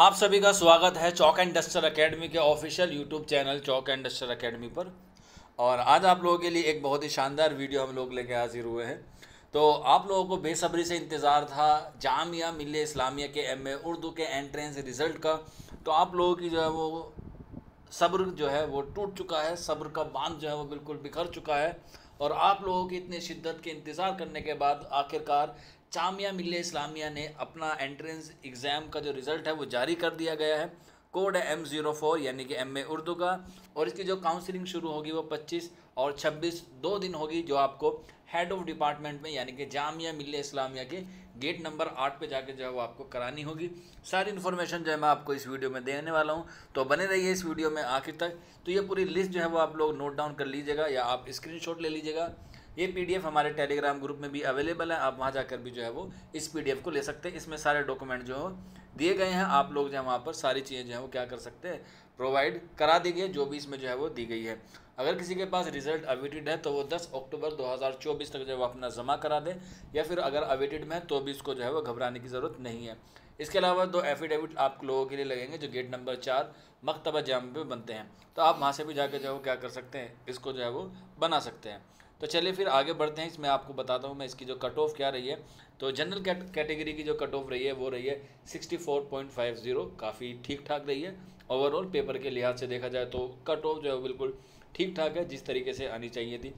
आप सभी का स्वागत है चौक एंड डस्टर अकेडमी के official YouTube channel Chalk and Duster Academy पर। और आज आप लोगों के लिए एक बहुत ही शानदार वीडियो हम लोग लेके हाजिर हुए हैं। तो आप लोगों को बेसब्री से इंतज़ार था, जामिया मिल्ले इस्लामिया के एमए उर्दू के एंट्रेंस रिज़ल्ट का। तो आप लोगों की जो है वो सब्र जो है वो टूट चुका है, सब्र का बाँध जो है वो बिल्कुल बिखर चुका है। और आप लोगों की इतनी शिद्दत के इंतज़ार करने के बाद आखिरकार जामिया मिल्ले इस्लामिया ने अपना एंट्रेंस एग्ज़ाम का जो रिज़ल्ट है वो जारी कर दिया गया है। कोड है एम ज़ीरो फोर यानी कि एम ए उर्दू का। और इसकी जो काउंसलिंग शुरू होगी वो पच्चीस और छब्बीस दो दिन होगी जो आपको हेड ऑफ़ डिपार्टमेंट में, यानी कि जामिया मिल्ले इस्लामिया के गेट नंबर आठ पे जाके जो है वो आपको करानी होगी। सारी इन्फॉर्मेशन जो है मैं आपको इस वीडियो में देने वाला हूँ। तो बने रहिए इस वीडियो में आखिर तक। तो ये पूरी लिस्ट जो है वो आप लोग नोट डाउन कर लीजिएगा या आप स्क्रीनशॉट ले लीजिएगा। ये पीडीएफ हमारे टेलीग्राम ग्रुप में भी अवेलेबल है, आप वहाँ जाकर भी जो है वो इस पीडीएफ को ले सकते हैं। इसमें सारे डॉक्यूमेंट जो दिए गए हैं, आप लोग जो है वहाँ पर सारी चीज़ें जो है वो क्या कर सकते हैं प्रोवाइड करा दी गई जो भी इसमें जो है वो दी गई है। अगर किसी के पास रिज़ल्ट अवेटेड है तो वो 10 अक्टूबर 2024 तक जो है वो अपना जमा करा दे, या फिर अगर अवेटेड में है तो भी इसको जो है वो घबराने की ज़रूरत नहीं है। इसके अलावा दो एफिडेविट आप लोगों के लिए लगेंगे, जो गेट नंबर चार मकतबा जाम पे बनते हैं। तो आप वहाँ से भी जाकर जो है वो क्या कर सकते हैं, इसको जो है वो बना सकते हैं। तो चलिए फिर आगे बढ़ते हैं, इसमें आपको बताता हूँ मैं इसकी जो कट ऑफ़ क्या रही है। तो जनरल कैटेगरी की जो कट ऑफ़ रही है, वो रही है sixty four point five zero काफ़ी ठीक ठाक रही है। ओवरऑल पेपर के लिहाज से देखा जाए तो कट ऑफ़ जो है बिल्कुल ठीक ठाक है, जिस तरीके से आनी चाहिए थी।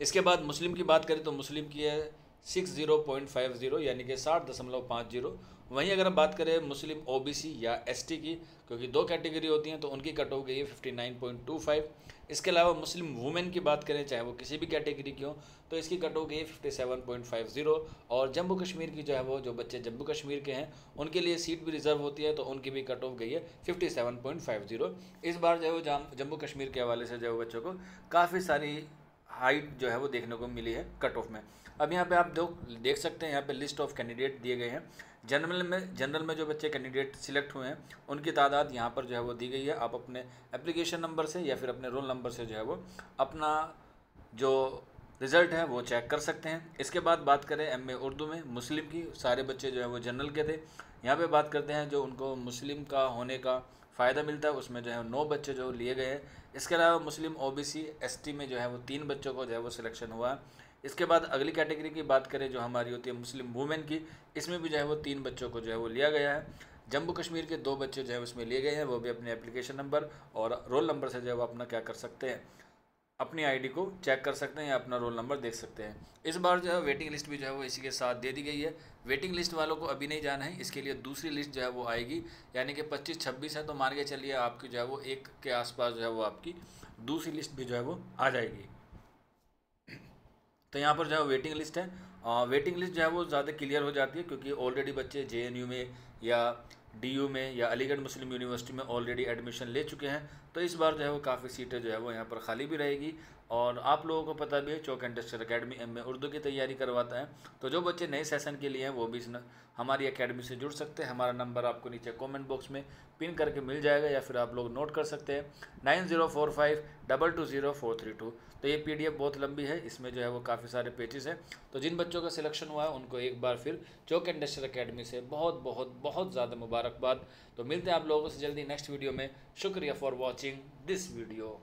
इसके बाद मुस्लिम की बात करें तो मुस्लिम की है six zero point five zero यानी कि साठ दशमलव पाँच ज़ीरो। वहीं अगर हम बात करें मुस्लिम ओबीसी या एसटी की, क्योंकि दो कैटेगरी होती हैं तो उनकी कट हो गई है fifty nine point two five. इसके अलावा मुस्लिम वुमेन की बात करें, चाहे वो किसी भी कैटेगरी की हो तो इसकी कट हो गई है fifty seven point five zero. और जम्मू कश्मीर की जो है वो, जो बच्चे जम्मू कश्मीर के हैं, उनके लिए सीट भी रिज़र्व होती है तो उनकी भी कट ऑफ़ गई है fifty seven point five zero. इस बार जो है वो जम्मू कश्मीर के हवाले से जो है बच्चों को काफ़ी सारी हाइट जो है वो देखने को मिली है कट ऑफ़ में। अब यहाँ पे आप दो, देख सकते हैं यहाँ पे लिस्ट ऑफ़ कैंडिडेट दिए गए हैं। जनरल में जनरल में जो बच्चे कैंडिडेट सिलेक्ट हुए हैं, उनकी तादाद यहाँ पर जो है वो दी गई है। आप अपने एप्लीकेशन नंबर से या फिर अपने रोल नंबर से जो है वो अपना जो रिज़ल्ट है वो चेक कर सकते हैं। इसके बाद बात करें एमए उर्दू में, मुस्लिम की, सारे बच्चे जो है वो जनरल के थे। यहाँ पे बात करते हैं जो उनको मुस्लिम का होने का फ़ायदा मिलता है, उसमें जो है नौ बच्चे जो लिए गए हैं। इसके अलावा मुस्लिम ओबीसी एसटी में जो है वो तीन बच्चों को जो है वो सिलेक्शन हुआ इसके बाद अगली कैटेगरी की बात करें जो हमारी होती है मुस्लिम वुमेन की इसमें भी जो है वो तीन बच्चों को जो है वो लिया गया है जम्मू कश्मीर के दो बच्चे जो है उसमें लिए गए हैं वो भी अपने एप्लीकेशन नंबर और रोल नंबर से जो है वो अपना क्या कर सकते हैं अपनी आईडी को चेक कर सकते हैं या अपना रोल नंबर देख सकते हैं इस बार जो है वेटिंग लिस्ट भी जो है वो इसी के साथ दे दी गई है वेटिंग लिस्ट वालों को अभी नहीं जाना है इसके लिए दूसरी लिस्ट जो है वो आएगी यानी कि पच्चीस छब्बीस है तो मान के चलिए आपकी जो है वो एक के आसपास जो है वो आपकी दूसरी लिस्ट भी जो है वो आ जाएगी तो यहाँ पर जो है वेटिंग लिस्ट है। वेटिंग लिस्ट जो है वो ज़्यादा क्लियर हो जाती है क्योंकि ऑलरेडी बच्चे जेएनयू में या डीयू में या अलीगढ़ मुस्लिम यूनिवर्सिटी में ऑलरेडी एडमिशन ले चुके हैं। तो इस बार जो है वो काफ़ी सीटें जो है वो यहाँ पर खाली भी रहेगी। और आप लोगों को पता भी है चौक इंडस्ट्रियल अकेडमी एम में उर्दू की तैयारी करवाता है। तो जो बच्चे नए सेशन के लिए हैं, वो भी इस हमारी अकेडमी से जुड़ सकते हैं। हमारा नंबर आपको नीचे कमेंट बॉक्स में पिन करके मिल जाएगा या फिर आप लोग नोट कर सकते हैं। Nine zero four five double two zero four three two तो ये पीडीएफ बहुत लंबी है, इसमें जो है वो काफ़ी सारे पेजेस हैं। तो जिन बच्चों का सिलेक्शन हुआ है, उनको एक बार फिर चौक इंडस्ट्रियल अकेडमी से बहुत बहुत बहुत ज़्यादा मुबारकबाद। तो मिलते हैं आप लोगों से जल्दी नेक्स्ट वीडियो में। शुक्रिया फॉर वॉचिंग दिस वीडियो